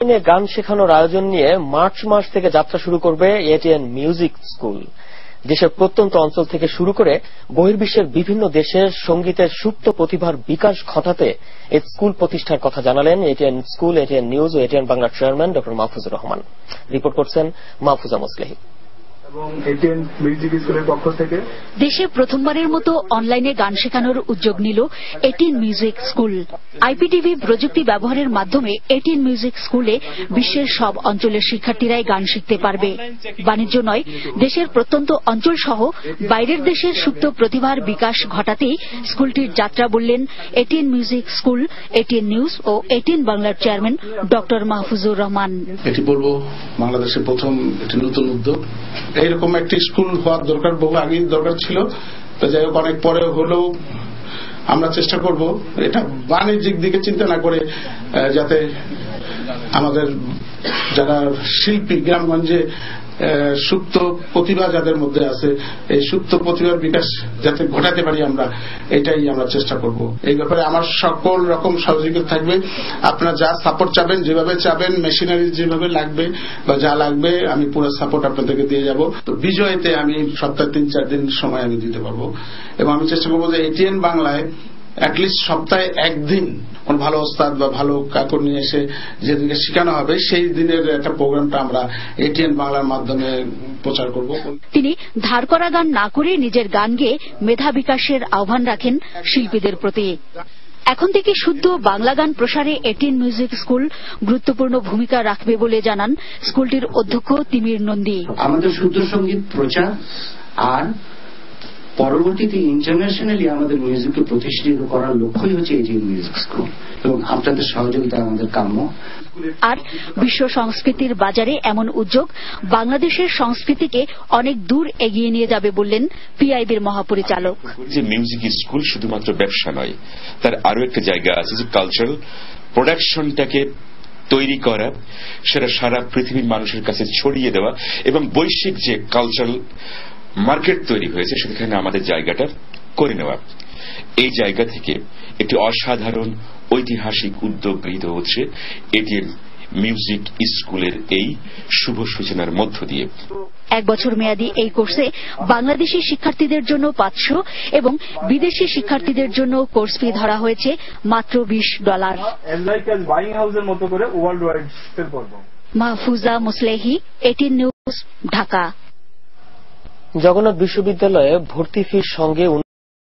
নিয়ে গান শেখানোর আয়োজন নিয়ে মার্চ মাস থেকে যাত্রা শুরু করবে এটিএন মিউজিক স্কুল দেশের প্রত্যন্ত অঞ্চল থেকে শুরু করে বহির্বিশ্বের বিভিন্ন দেশের সঙ্গীতের সুপ্ত প্রতিভার বিকাশ ঘটাতে এই স্কুল প্রতিষ্ঠার কথা জানালেন এটিএন স্কুল এটিএন নিউজ ও এটিএন বাংলার চেয়ারম্যান ড মাহফুজুর রহমান। রিপোর্ট করছেন মাহফুজা মুসলেহি। দেশে প্রথমবারের মতো অনলাইনে গান শেখানোর উদ্যোগ নিল এটিন মিউজিক স্কুল আইপিটিভি প্রযুক্তি ব্যবহারের মাধ্যমে এটিন মিউজিক স্কুলে বিশ্বের সব অঞ্চলের শিক্ষার্থীরাই গান শিখতে পারবে। বাণিজ্য নয় দেশের প্রত্যন্ত অঞ্চল সহ বাইরের দেশের সুপ্ত প্রতিভার বিকাশ ঘটাতেই স্কুলটির যাত্রা বললেন ATN music school ATN news ও এটিন বাংলার চেয়ারম্যান ড মাহফুজুর রহমান। এটি বলব বাংলাদেশের প্রথম একটি নতুন উদ্যোগ। এইরকম একটি স্কুল হওয়ার দরকার, বহু আগেই দরকার ছিল। তো যাই হোক, অনেক পরে হলেও আমরা চেষ্টা করব। এটা বাণিজ্যিক দিকে চিন্তা না করে যাতে আমাদের যারা শিল্পী গ্রামগঞ্জে সুপ্ত প্রতিভা যাদের মধ্যে আছে, এই সুপ্ত প্রতিভার বিকাশ যাতে ঘটাতে পারি আমরা, এটাই আমরা চেষ্টা করব। এই ব্যাপারে আমার সকল রকম সহযোগিতা থাকবে। আপনারা যা সাপোর্ট চাবেন, যেভাবে চাবেন মেশিনারি যেভাবে লাগবে বা যা লাগবে, আমি পুরো সাপোর্ট আপনাদেরকে দিয়ে যাব। তো বিজয়তে আমি সপ্তাহে তিন, চার দিন সময় আমি দিতে পারব। এবং আমি চেষ্টা করব যে এটিএন বাংলায় অ্যাটলিস্ট সপ্তাহে একদিন কোন ভালো ওস্তাদ বা ভালো কাকুর নিয়ে এসে যেদিনকে শেখানো হবে সেই দিনের একটা প্রোগ্রামটা আমরা এটিএন বাংলার মাধ্যমে প্রচার করব। তিনি ধার করা গান না করে নিজের গান গেয়ে মেধা বিকাশের আহ্বান রাখেন শিল্পীদের প্রতি। এখন থেকে শুদ্ধ বাংলা গান প্রসারে এটিন মিউজিক স্কুল গুরুত্বপূর্ণ ভূমিকা রাখবে বলে জানান স্কুলটির অধ্যক্ষ তিমির নন্দী। আমাদের শুদ্ধ সংগীত প্রচার আর পরবর্তীতে ইন্টারন্যাশনালি আমাদের মিউজিককে প্রতিষ্ঠিত করার লক্ষ্যই হচ্ছে এই মিউজিক স্কুল এবং আপনাদের সহযোগিতা আমাদের কাম্য। আর বিশ্ব সংস্কৃতির বাজারে এমন উদ্যোগ বাংলাদেশের সংস্কৃতিকে অনেক দূর এগিয়ে নিয়ে যাবে বললেন পিআইবির মহাপরিচালক। যে মিউজিক স্কুল শুধুমাত্র ব্যবসা নয় তার আরও একটা জায়গা আছে যে কালচারাল প্রোডাকশনটাকে তৈরি করা সেটা সারা পৃথিবীর মানুষের কাছে ছড়িয়ে দেওয়া এবং বৈশ্বিক যে কালচারাল মার্কেট তৈরি হয়েছে সেখানে আমাদের জায়গাটা করে নেওয়া। এই জায়গা থেকে একটি অসাধারণ ঐতিহাসিক উদ্যোগ গৃহীত হচ্ছে এটিএম মিউজিক স্কুলের এই শুভ সূচনার মধ্য দিয়ে। এক বছর মেয়াদী এই কোর্সে বাংলাদেশি শিক্ষার্থীদের জন্য পাঁচশো এবং বিদেশি শিক্ষার্থীদের জন্য কোর্স ফি ধরা হয়েছে মাত্র বিশ dollar. Mahfuza Muslehi ATN news Dhaka. Jagannath বিশ্ববিদ্যালয়ে ভর্তি ফির সঙ্গে